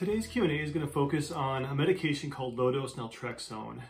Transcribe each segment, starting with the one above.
Today's Q&A is going to focus on a medication called low-dose naltrexone.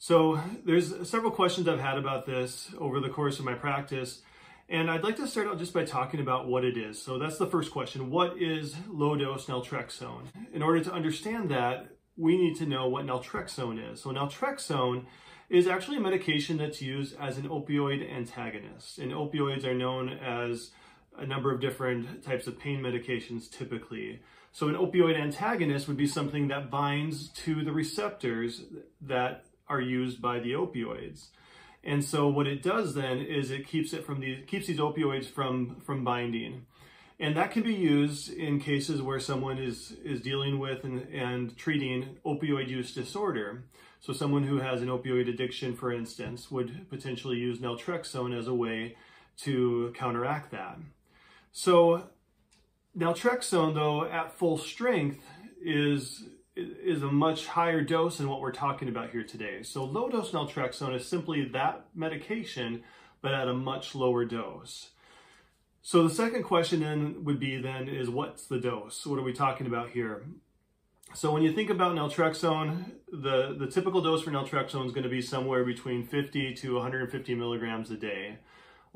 So there's several questions I've had about this over the course of my practice, and I'd like to start out just by talking about what it is. So that's the first question. What is low-dose naltrexone? In order to understand that, we need to know what naltrexone is. So naltrexone is actually a medication that's used as an opioid antagonist. And opioids are known as a number of different types of pain medications typically. So an opioid antagonist would be something that binds to the receptors that are used by the opioids. And so what it does then is it keeps it from these keeps these opioids from from binding. And that can be used in cases where someone is, is dealing with and, and treating opioid use disorder. So someone who has an opioid addiction, for instance, would potentially use naltrexone as a way to counteract that. So naltrexone, though, at full strength is is a much higher dose than what we're talking about here today. So low dose naltrexone is simply that medication, but at a much lower dose. So the second question then would be then is what's the dose? What are we talking about here? So when you think about naltrexone, the, the typical dose for naltrexone is going to be somewhere between 50 to 150 milligrams a day.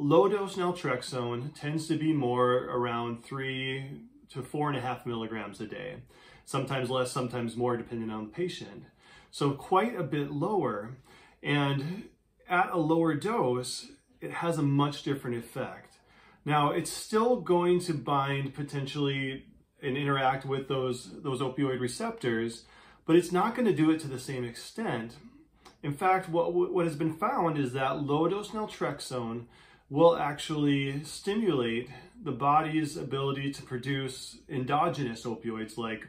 Low dose naltrexone tends to be more around three to four and a half milligrams a day. Sometimes less, sometimes more, depending on the patient. So quite a bit lower. And at a lower dose, it has a much different effect. Now, it's still going to bind potentially and interact with those, those opioid receptors, but it's not going to do it to the same extent. In fact, what, what has been found is that low-dose naltrexone will actually stimulate the body's ability to produce endogenous opioids like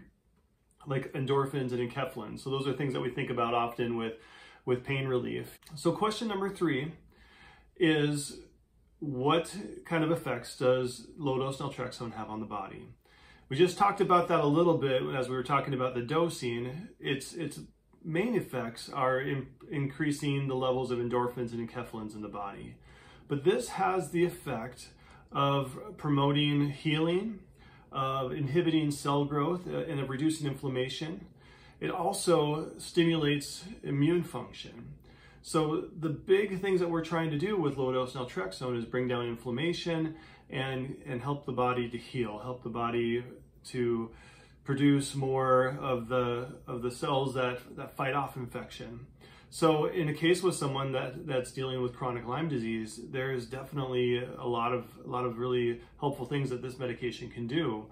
like endorphins and enkephalins. So those are things that we think about often with with pain relief. So question number 3 is what kind of effects does low-dose naltrexone have on the body? We just talked about that a little bit as we were talking about the dosing. Its its main effects are in, increasing the levels of endorphins and enkephalins in the body. But this has the effect of promoting healing, of inhibiting cell growth, uh, and of reducing inflammation. It also stimulates immune function. So the big things that we're trying to do with low-dose naltrexone is bring down inflammation and, and help the body to heal, help the body to produce more of the, of the cells that, that fight off infection. So in a case with someone that, that's dealing with chronic Lyme disease, there is definitely a lot of a lot of really helpful things that this medication can do.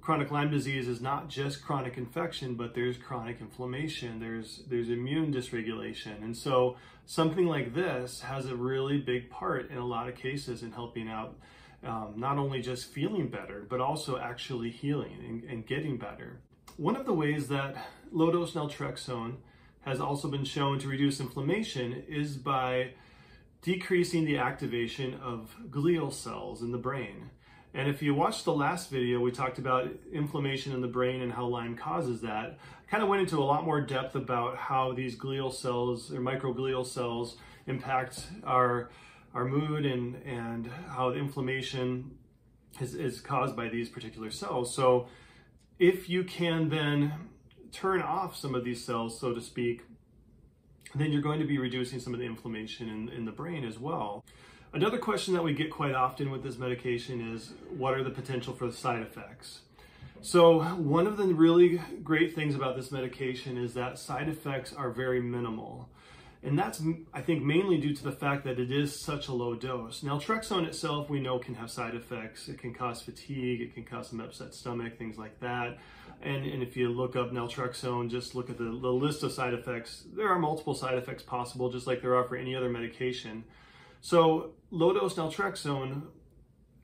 Chronic Lyme disease is not just chronic infection, but there's chronic inflammation, there's there's immune dysregulation. And so something like this has a really big part in a lot of cases in helping out um, not only just feeling better, but also actually healing and, and getting better. One of the ways that low-dose naltrexone has also been shown to reduce inflammation is by decreasing the activation of glial cells in the brain. And if you watched the last video, we talked about inflammation in the brain and how Lyme causes that. I kind of went into a lot more depth about how these glial cells or microglial cells impact our, our mood and, and how the inflammation is, is caused by these particular cells. So if you can then turn off some of these cells, so to speak, then you're going to be reducing some of the inflammation in, in the brain as well. Another question that we get quite often with this medication is what are the potential for the side effects? So one of the really great things about this medication is that side effects are very minimal. And that's, I think, mainly due to the fact that it is such a low dose. Naltrexone itself, we know can have side effects. It can cause fatigue, it can cause some upset stomach, things like that. And, and if you look up naltrexone, just look at the, the list of side effects. There are multiple side effects possible, just like there are for any other medication. So low-dose naltrexone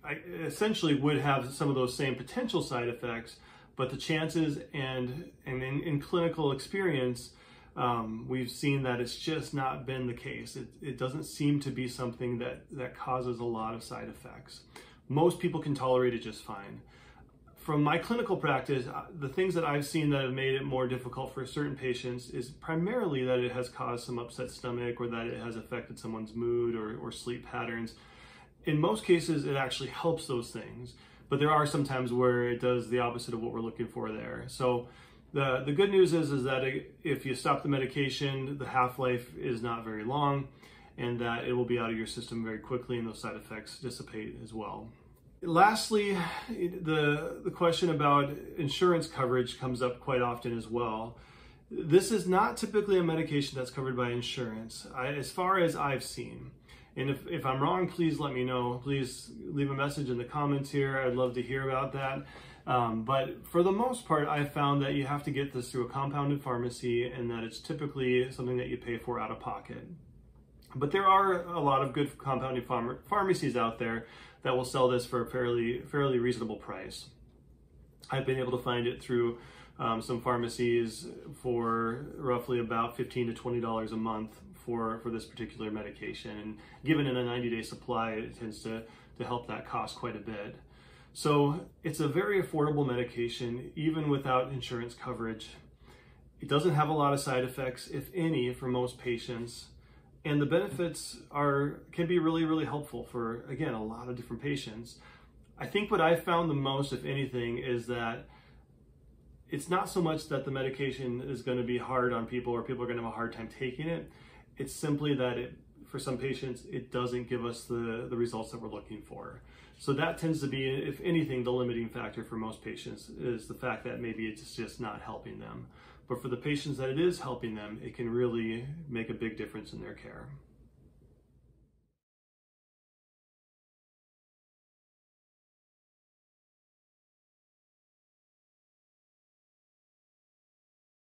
I essentially would have some of those same potential side effects, but the chances and, and in, in clinical experience, um, we've seen that it's just not been the case. It, it doesn't seem to be something that, that causes a lot of side effects. Most people can tolerate it just fine. From my clinical practice, uh, the things that I've seen that have made it more difficult for certain patients is primarily that it has caused some upset stomach or that it has affected someone's mood or, or sleep patterns. In most cases, it actually helps those things. but there are some times where it does the opposite of what we're looking for there. So the, the good news is, is that if you stop the medication, the half-life is not very long and that it will be out of your system very quickly and those side effects dissipate as well. Lastly, the, the question about insurance coverage comes up quite often as well. This is not typically a medication that's covered by insurance, I, as far as I've seen. And if, if I'm wrong, please let me know. Please leave a message in the comments here. I'd love to hear about that. Um, but for the most part, I've found that you have to get this through a compounded pharmacy and that it's typically something that you pay for out of pocket. But there are a lot of good pharma pharmacies out there that will sell this for a fairly, fairly reasonable price. I've been able to find it through um, some pharmacies for roughly about 15 to $20 a month for, for this particular medication. And given in a 90 day supply, it tends to, to help that cost quite a bit. So it's a very affordable medication, even without insurance coverage. It doesn't have a lot of side effects, if any, for most patients. And the benefits are can be really, really helpful for, again, a lot of different patients. I think what I found the most, if anything, is that it's not so much that the medication is going to be hard on people or people are going to have a hard time taking it. It's simply that it, for some patients, it doesn't give us the, the results that we're looking for. So that tends to be, if anything, the limiting factor for most patients is the fact that maybe it's just not helping them. But for the patients that it is helping them, it can really make a big difference in their care.